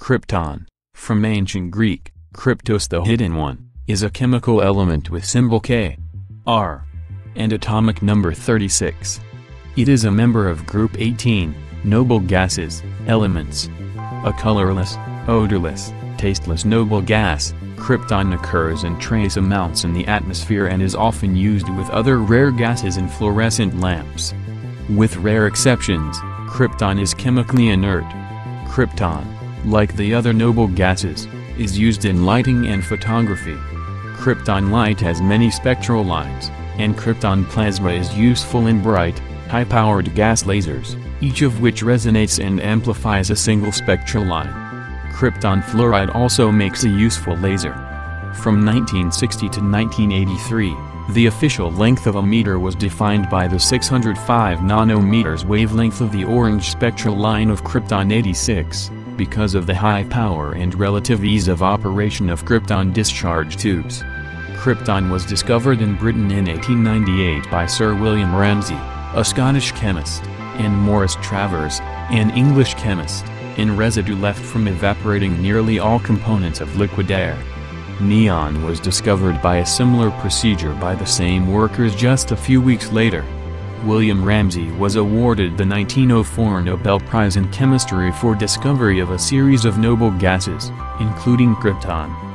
Krypton, from ancient Greek, kryptos the hidden one, is a chemical element with symbol K, R, and atomic number 36. It is a member of group 18, noble gases, elements. A colorless, odorless, tasteless noble gas, krypton occurs in trace amounts in the atmosphere and is often used with other rare gases in fluorescent lamps. With rare exceptions, krypton is chemically inert. Krypton, like the other noble gases, is used in lighting and photography. Krypton light has many spectral lines, and krypton plasma is useful in bright, high-powered gas lasers, each of which resonates and amplifies a single spectral line. Krypton fluoride also makes a useful laser. From 1960 to 1983, the official length of a meter was defined by the 605 nanometers wavelength of the orange spectral line of Krypton 86 because of the high power and relative ease of operation of krypton discharge tubes. Krypton was discovered in Britain in 1898 by Sir William Ramsay, a Scottish chemist, and Morris Travers, an English chemist, in residue left from evaporating nearly all components of liquid air. Neon was discovered by a similar procedure by the same workers just a few weeks later. William Ramsay was awarded the 1904 Nobel Prize in Chemistry for discovery of a series of noble gases, including krypton.